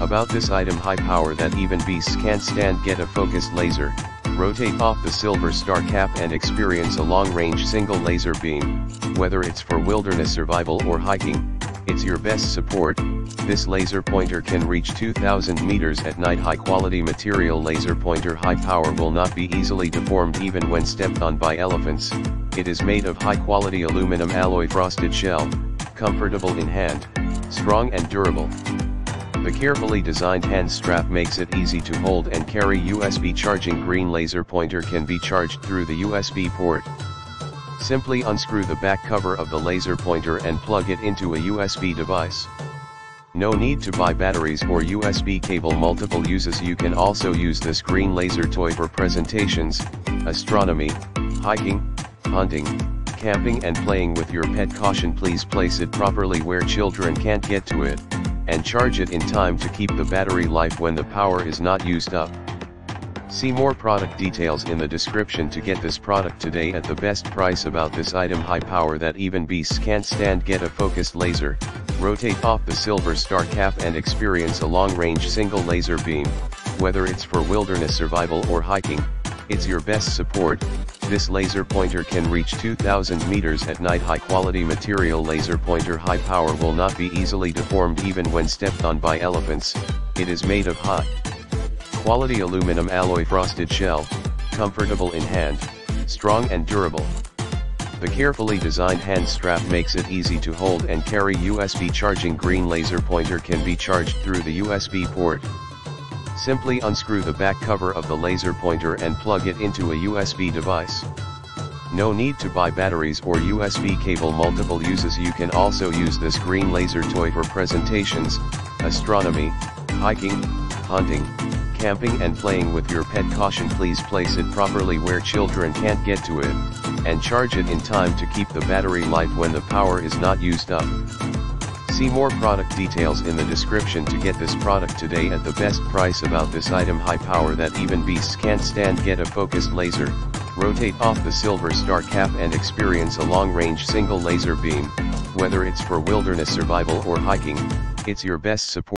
About this item high power that even beasts can't stand get a focused laser, rotate off the silver star cap and experience a long-range single laser beam, whether it's for wilderness survival or hiking, it's your best support, this laser pointer can reach 2000 meters at night. High quality material laser pointer high power will not be easily deformed even when stepped on by elephants, it is made of high quality aluminum alloy frosted shell, comfortable in hand, strong and durable. The carefully designed hand strap makes it easy to hold and carry USB charging green laser pointer can be charged through the USB port. Simply unscrew the back cover of the laser pointer and plug it into a USB device. No need to buy batteries or USB cable multiple uses you can also use this green laser toy for presentations, astronomy, hiking, hunting, camping and playing with your pet caution please place it properly where children can't get to it, and charge it in time to keep the battery life when the power is not used up. See more product details in the description to get this product today at the best price about this item. High power that even beasts can't stand. Get a focused laser, rotate off the silver star cap and experience a long range single laser beam, whether it's for wilderness survival or hiking, it's your best support, this laser pointer can reach 2000 meters at night high quality material laser pointer high power will not be easily deformed even when stepped on by elephants, it is made of high Quality aluminum alloy frosted shell, comfortable in hand, strong and durable. The carefully designed hand strap makes it easy to hold and carry USB charging green laser pointer can be charged through the USB port. Simply unscrew the back cover of the laser pointer and plug it into a USB device. No need to buy batteries or USB cable multiple uses you can also use this green laser toy for presentations, astronomy, hiking, hunting, camping and playing with your pet caution please place it properly where children can't get to it, and charge it in time to keep the battery life when the power is not used up. See more product details in the description to get this product today at the best price about this item. High power that even beasts can't stand. Get a focused laser, rotate off the silver star cap and experience a long range single laser beam, whether it's for wilderness survival or hiking, it's your best support.